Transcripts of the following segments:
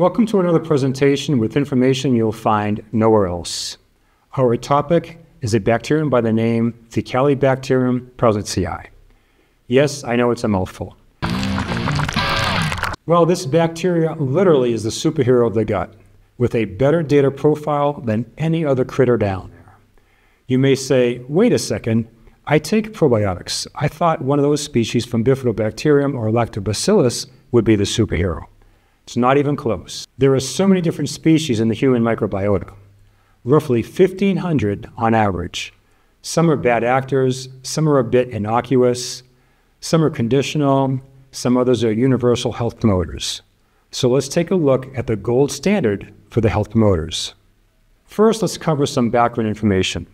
Welcome to another presentation with information you'll find nowhere else. Our topic is a bacterium by the name Faecalibacterium prausnitzii. Yes, I know it's a mouthful. Well, this bacteria literally is the superhero of the gut, with a better data profile than any other critter down there. You may say, wait a second, I take probiotics. I thought one of those species from Bifidobacterium or Lactobacillus would be the superhero. It's not even close. There are so many different species in the human microbiota, roughly 1,500 on average. Some are bad actors, some are a bit innocuous, some are conditional, some others are universal health promoters. So let's take a look at the gold standard for the health promoters. First, let's cover some background information.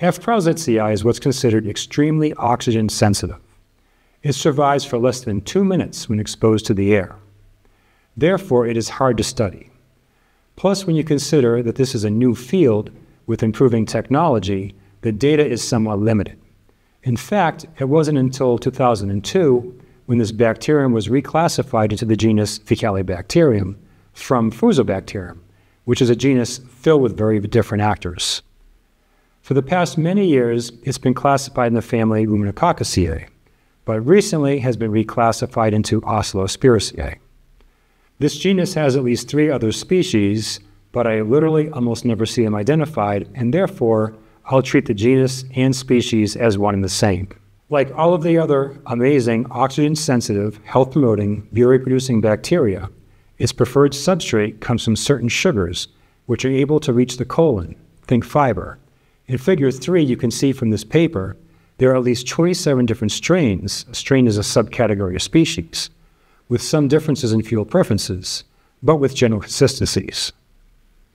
F. prausnitzii is what's considered extremely oxygen sensitive. It survives for less than two minutes when exposed to the air. Therefore, it is hard to study. Plus, when you consider that this is a new field with improving technology, the data is somewhat limited. In fact, it wasn't until 2002 when this bacterium was reclassified into the genus Faecalibacterium from Fusobacterium, which is a genus filled with very different actors. For the past many years, it's been classified in the family Ruminococcaceae, but recently has been reclassified into Oscillospiraceae. This genus has at least three other species, but I literally almost never see them identified, and therefore I'll treat the genus and species as one and the same. Like all of the other amazing oxygen sensitive, health promoting, bure producing bacteria, its preferred substrate comes from certain sugars, which are able to reach the colon, think fiber. In figure three, you can see from this paper, there are at least 27 different strains. A strain is a subcategory of species with some differences in fuel preferences, but with general consistencies.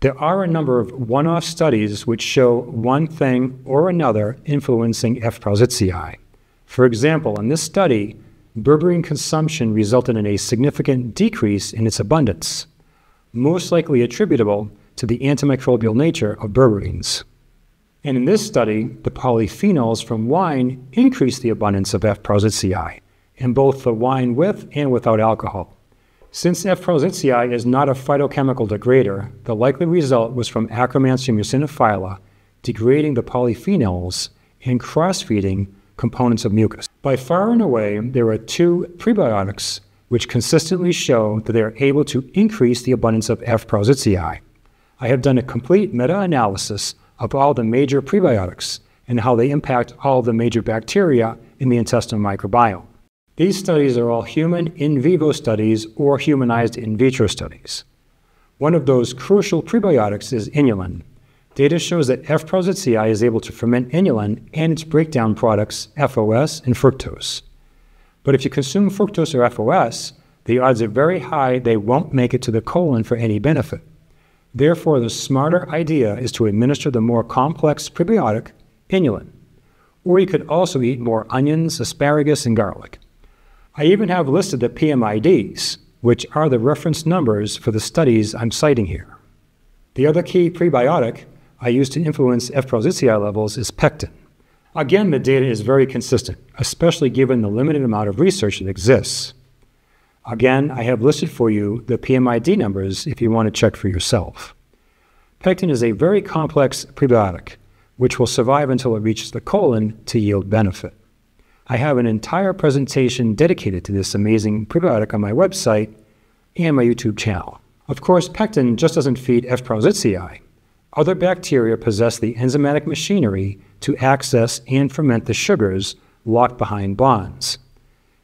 There are a number of one off studies which show one thing or another influencing F. prausnitzii. For example, in this study, berberine consumption resulted in a significant decrease in its abundance, most likely attributable to the antimicrobial nature of berberines. And in this study, the polyphenols from wine increased the abundance of F. prausnitzii, in both the wine with and without alcohol. Since F. prausnitzii is not a phytochemical degrader, the likely result was from Akkermansia muciniphila degrading the polyphenols and cross-feeding components of mucus. By far and away, there are two prebiotics which consistently show that they are able to increase the abundance of F. prausnitzii. I have done a complete meta-analysis of all the major prebiotics and how they impact all the major bacteria in the intestinal microbiome. These studies are all human in vivo studies or humanized in vitro studies. One of those crucial prebiotics is inulin. Data shows that F. prausnitzii is able to ferment inulin and its breakdown products, FOS and fructose. But if you consume fructose or FOS, the odds are very high they won't make it to the colon for any benefit. Therefore, the smarter idea is to administer the more complex prebiotic, inulin. Or you could also eat more onions, asparagus, and garlic. I even have listed the PMIDs, which are the reference numbers for the studies I'm citing here. The other key prebiotic I use to influence F. prausnitzii levels is pectin. Again, the data is very consistent, especially given the limited amount of research that exists. Again, I have listed for you the PMID numbers if you want to check for yourself. Pectin is a very complex prebiotic, which will survive until it reaches the colon to yield benefit. I have an entire presentation dedicated to this amazing prebiotic on my website and my YouTube channel. Of course, pectin just doesn't feed F. prausnitzii. Other bacteria possess the enzymatic machinery to access and ferment the sugars locked behind bonds.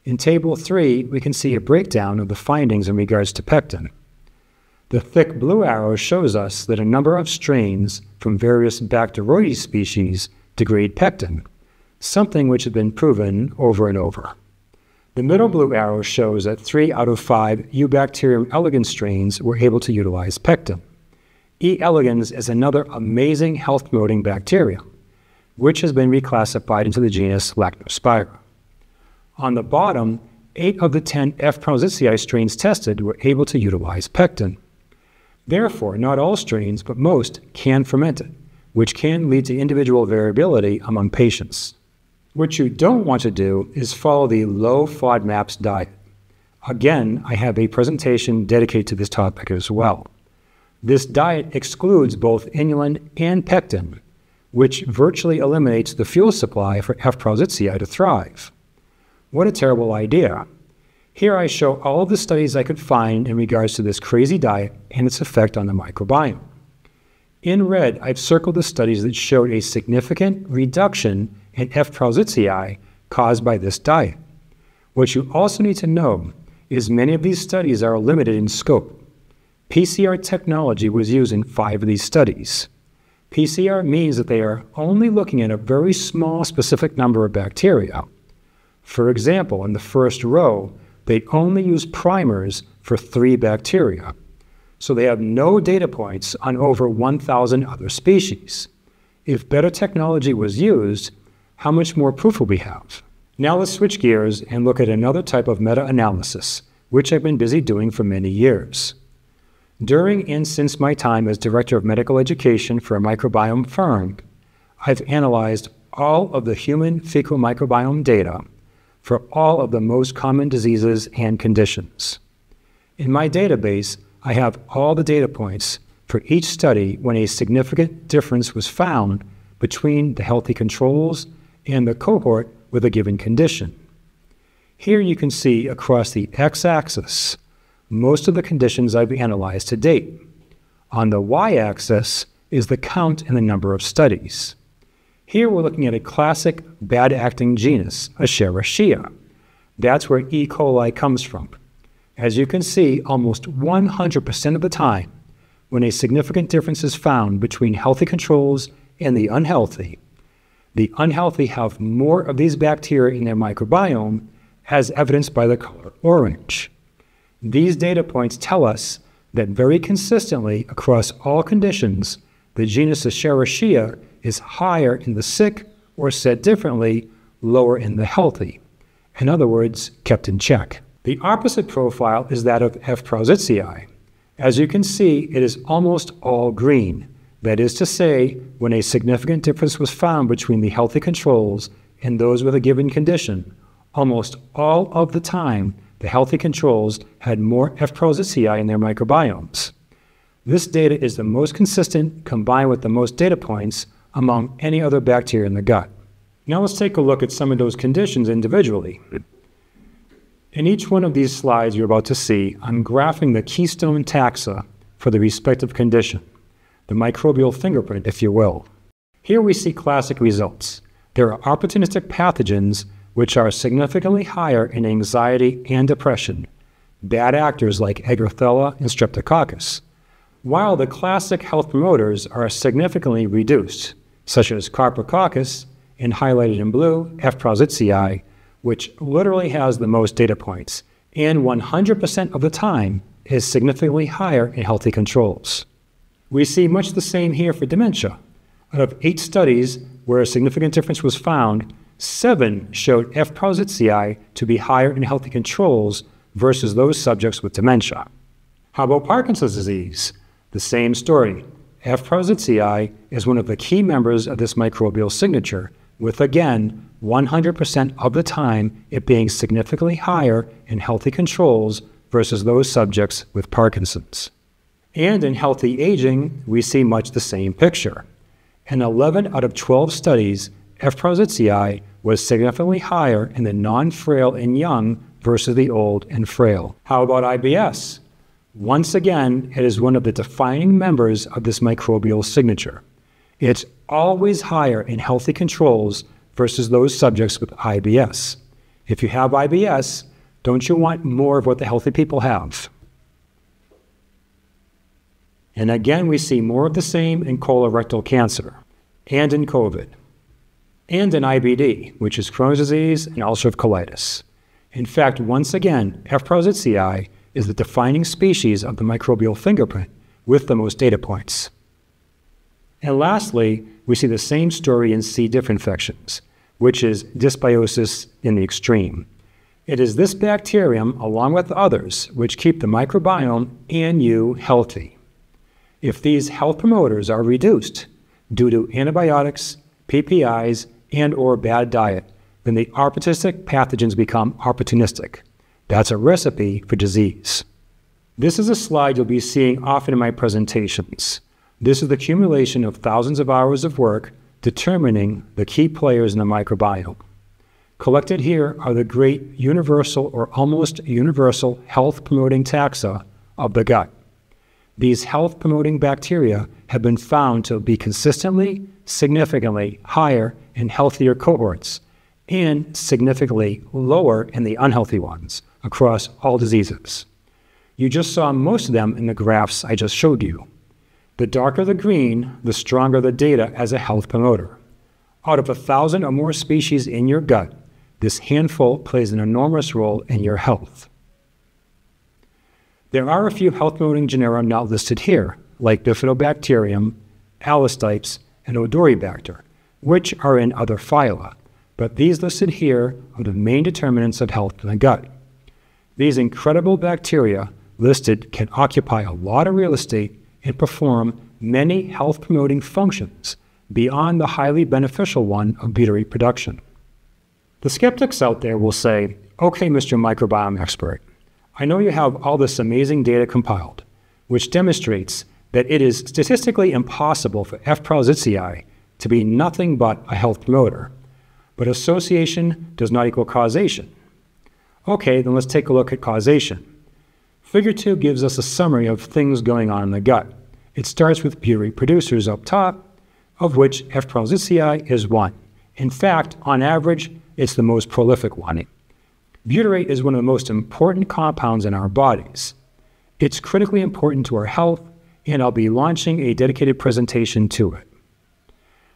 In Table 3, we can see a breakdown of the findings in regards to pectin. The thick blue arrow shows us that a number of strains from various Bacteroides species degrade pectin, something which has been proven over and over. The middle blue arrow shows that three out of five Eubacterium eligens strains were able to utilize pectin. E. eligens is another amazing health promoting bacteria, which has been reclassified into the genus Lachnospira. On the bottom, eight of the 10 F. prausnitzii strains tested were able to utilize pectin. Therefore, not all strains, but most, can ferment it, which can lead to individual variability among patients. What you don't want to do is follow the low FODMAPs diet. Again, I have a presentation dedicated to this topic as well. This diet excludes both inulin and pectin, which virtually eliminates the fuel supply for F. prausnitzii to thrive. What a terrible idea. Here I show all of the studies I could find in regards to this crazy diet and its effect on the microbiome. In red, I've circled the studies that showed a significant reduction in F. prausnitzii caused by this diet. What you also need to know is many of these studies are limited in scope. PCR technology was used in five of these studies. PCR means that they are only looking at a very small specific number of bacteria. For example, in the first row, they only use primers for three bacteria. So they have no data points on over 1,000 other species. If better technology was used, how much more proof will we have? Now let's switch gears and look at another type of meta-analysis, which I've been busy doing for many years. During and since my time as Director of Medical Education for a microbiome firm, I've analyzed all of the human fecal microbiome data for all of the most common diseases and conditions. In my database, I have all the data points for each study when a significant difference was found between the healthy controls and the cohort with a given condition. Here you can see across the x-axis most of the conditions I've analyzed to date. On the y-axis is the count and the number of studies. Here we're looking at a classic bad-acting genus, Escherichia. That's where E. coli comes from. As you can see, almost 100% of the time, when a significant difference is found between healthy controls and the unhealthy, the unhealthy have more of these bacteria in their microbiome, as evidenced by the color orange. These data points tell us that very consistently across all conditions, the genus Escherichia is higher in the sick, or said differently, lower in the healthy. In other words, kept in check. The opposite profile is that of F. prausnitzii. As you can see, it is almost all green. That is to say, when a significant difference was found between the healthy controls and those with a given condition, almost all of the time, the healthy controls had more F. prausnitzii in their microbiomes. This data is the most consistent combined with the most data points among any other bacteria in the gut. Now let's take a look at some of those conditions individually. In each one of these slides you're about to see, I'm graphing the keystone taxa for the respective condition, the microbial fingerprint, if you will. Here we see classic results. There are opportunistic pathogens which are significantly higher in anxiety and depression, bad actors like Eggerthella and Streptococcus, while the classic health promoters are significantly reduced, such as Coprococcus and highlighted in blue, F. prausnitzii, which literally has the most data points, and 100% of the time is significantly higher in healthy controls. We see much the same here for dementia. Out of eight studies where a significant difference was found, Seven showed F. prausnitzii to be higher in healthy controls versus those subjects with dementia. How about Parkinson's disease? The same story. F. prausnitzii is one of the key members of this microbial signature, with again 100% of the time it being significantly higher in healthy controls versus those subjects with Parkinson's. And in healthy aging, we see much the same picture. In 11 out of 12 studies, F. was significantly higher in the non frail and young versus the old and frail. How about IBS? Once again, it is one of the defining members of this microbial signature. It's always higher in healthy controls versus those subjects with IBS. If you have IBS, don't you want more of what the healthy people have? And again, we see more of the same in colorectal cancer and in COVID and in IBD, which is Crohn's disease and ulcerative colitis. In fact, once again, F. prausnitzii is the defining species of the microbial fingerprint with the most data points. And lastly, we see the same story in C. diff infections, which is dysbiosis in the extreme. It is this bacterium, along with others, which keep the microbiome and you healthy. If these health promoters are reduced due to antibiotics, PPIs, and or bad diet, then the opportunistic pathogens become opportunistic. That's a recipe for disease. This is a slide you'll be seeing often in my presentations. This is the accumulation of thousands of hours of work determining the key players in the microbiome. Collected here are the great universal or almost universal health promoting taxa of the gut. These health promoting bacteria have been found to be consistently, significantly higher in healthier cohorts and significantly lower in the unhealthy ones across all diseases. You just saw most of them in the graphs I just showed you. The darker the green, the stronger the data as a health promoter. Out of a thousand or more species in your gut, this handful plays an enormous role in your health. There are a few health promoting genera not listed here, like Bifidobacterium, Alistipes, and Odoribacter, which are in other phyla, but these listed here are the main determinants of health in the gut. These incredible bacteria listed can occupy a lot of real estate and perform many health promoting functions beyond the highly beneficial one of butyrate production. The skeptics out there will say, okay, Mr. Microbiome expert, I know you have all this amazing data compiled, which demonstrates that it is statistically impossible for F. prausnitzii to be nothing but a health promoter. But association does not equal causation. Okay, then let's take a look at causation. Figure 2 gives us a summary of things going on in the gut. It starts with butyrate producers up top, of which F. prausnitzii is one. In fact, on average, it's the most prolific one. Butyrate is one of the most important compounds in our bodies. It's critically important to our health, and I'll be launching a dedicated presentation to it.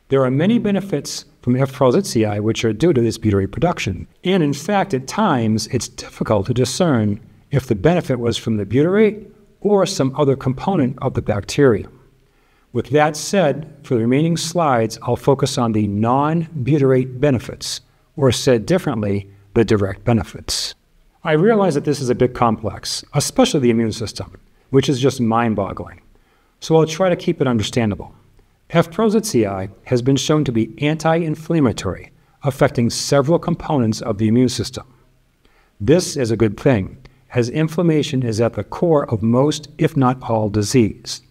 There are many benefits from F. prausnitzii which are due to this butyrate production, and in fact, at times, it's difficult to discern if the benefit was from the butyrate or some other component of the bacteria. With that said, for the remaining slides, I'll focus on the non butyrate benefits, or said differently, the direct benefits. I realize that this is a bit complex, especially the immune system, which is just mind boggling. So I'll try to keep it understandable. F. prausnitzii has been shown to be anti inflammatory, affecting several components of the immune system. This is a good thing, as inflammation is at the core of most, if not all, disease.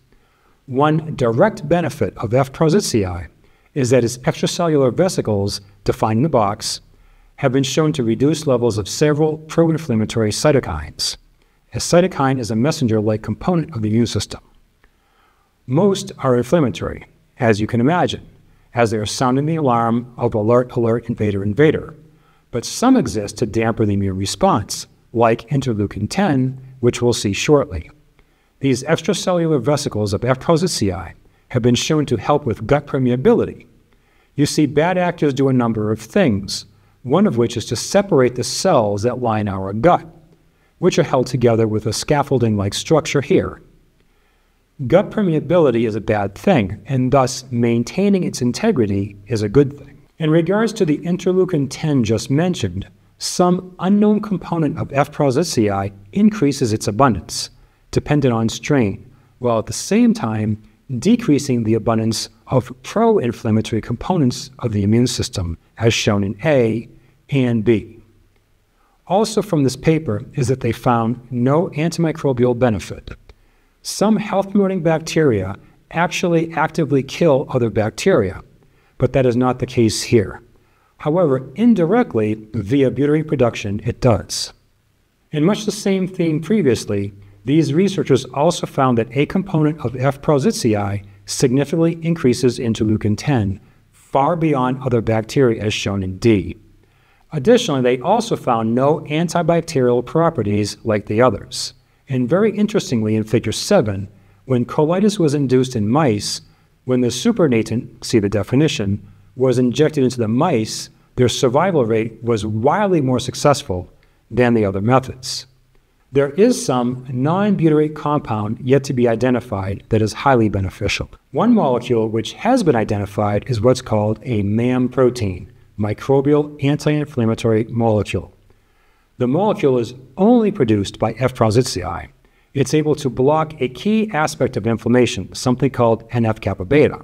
One direct benefit of F. prausnitzii is that its extracellular vesicles, defined in the box, have been shown to reduce levels of several pro inflammatory cytokines. A cytokine is a messenger like component of the immune system. Most are inflammatory, as you can imagine, as they are sounding the alarm of alert, alert, invader, invader. But some exist to dampen the immune response, like interleukin 10, which we'll see shortly. These extracellular vesicles of F. prausnitzii have been shown to help with gut permeability. You see, bad actors do a number of things, one of which is to separate the cells that line our gut, which are held together with a scaffolding like structure here. Gut permeability is a bad thing, and thus maintaining its integrity is a good thing. In regards to the interleukin 10 just mentioned, some unknown component of F. prausnitzii increases its abundance, dependent on strain, while at the same time decreasing the abundance of pro inflammatory components of the immune system, as shown in A and B. Also, from this paper is that they found no antimicrobial benefit some health promoting bacteria actually actively kill other bacteria, but that is not the case here. However, indirectly, via butyrate production, it does. In much the same theme previously, these researchers also found that a component of F. prausnitzii significantly increases interleukin 10, far beyond other bacteria as shown in D. Additionally, they also found no antibacterial properties like the others. And very interestingly, in figure 7, when colitis was induced in mice, when the supernatant, see the definition, was injected into the mice, their survival rate was wildly more successful than the other methods. There is some non butyrate compound yet to be identified that is highly beneficial. One molecule which has been identified is what's called a MAM protein, microbial anti inflammatory molecule. The molecule is only produced by F. prausnitzii. It's able to block a key aspect of inflammation, something called NF kappa beta.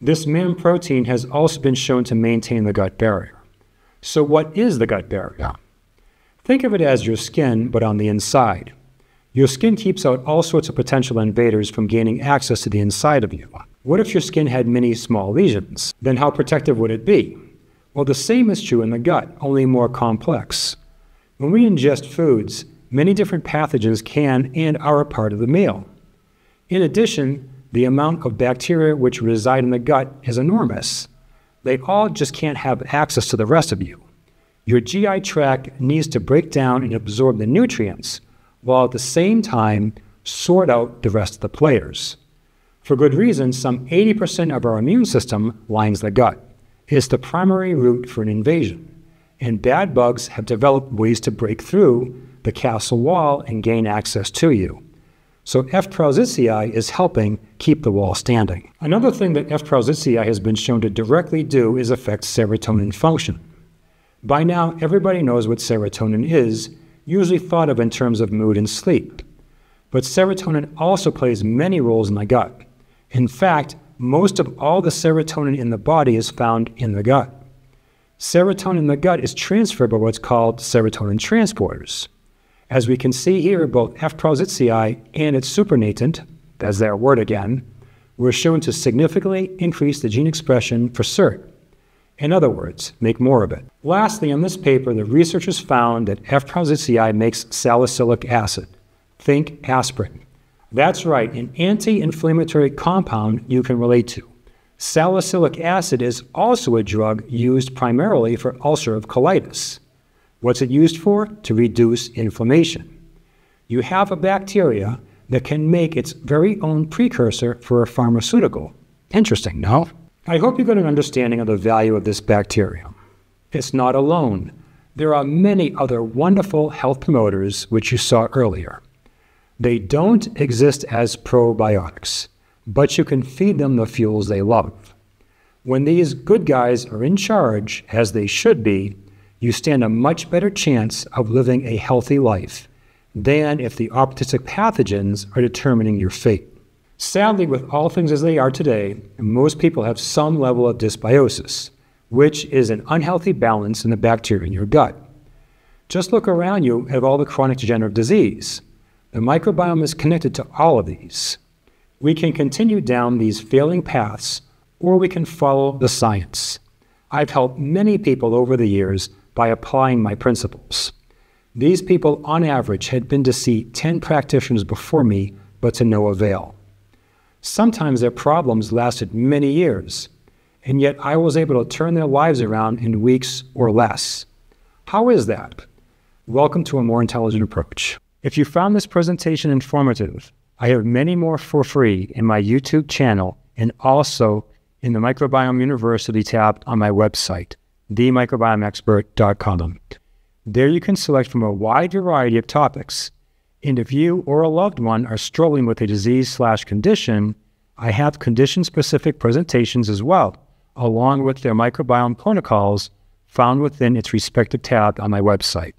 This MAM protein has also been shown to maintain the gut barrier. So, what is the gut barrier? Think of it as your skin, but on the inside. Your skin keeps out all sorts of potential invaders from gaining access to the inside of you. What if your skin had many small lesions? Then how protective would it be? Well, the same is true in the gut, only more complex. When we ingest foods, many different pathogens can and are a part of the meal. In addition, the amount of bacteria which reside in the gut is enormous. They all just can't have access to the rest of you. Your GI tract needs to break down and absorb the nutrients, while at the same time sort out the rest of the players. For good reason, some 80% of our immune system lines the gut. It's the primary route for an invasion, and bad bugs have developed ways to break through the castle wall and gain access to you. So F. prausnitzii is helping keep the wall standing. Another thing that F. prausnitzii has been shown to directly do is affect serotonin function. By now, everybody knows what serotonin is, usually thought of in terms of mood and sleep. But serotonin also plays many roles in the gut. In fact, most of all the serotonin in the body is found in the gut. Serotonin in the gut is transferred by what's called serotonin transporters. As we can see here, both F. prausnitzii and its supernatant, that's their word again, were shown to significantly increase the gene expression for SERT, in other words, make more of it. Lastly, in this paper, the researchers found that F. prausnitzii makes salicylic acid. Think aspirin. That's right, an anti inflammatory compound you can relate to. Salicylic acid is also a drug used primarily for ulcerative colitis. What's it used for? To reduce inflammation. You have a bacteria that can make its very own precursor for a pharmaceutical. Interesting, no? I hope you got an understanding of the value of this bacterium. It's not alone. There are many other wonderful health promoters, which you saw earlier. They don't exist as probiotics, but you can feed them the fuels they love. When these good guys are in charge, as they should be, you stand a much better chance of living a healthy life than if the opportunistic pathogens are determining your fate. Sadly, with all things as they are today, most people have some level of dysbiosis, which is an unhealthy balance in the bacteria in your gut. Just look around you at all the chronic degenerative disease. The microbiome is connected to all of these. We can continue down these failing paths, or we can follow the science. I've helped many people over the years by applying my principles. These people, on average, had been to see 10 practitioners before me, but to no avail. Sometimes their problems lasted many years, and yet I was able to turn their lives around in weeks or less. How is that? Welcome to a more intelligent approach. If you found this presentation informative, I have many more for free in my YouTube channel and also in the Microbiome University tab on my website, themicrobiomeexpert.com. There you can select from a wide variety of topics and if you or a loved one are struggling with a disease slash condition, I have condition specific presentations as well, along with their microbiome protocols found within its respective tab on my website.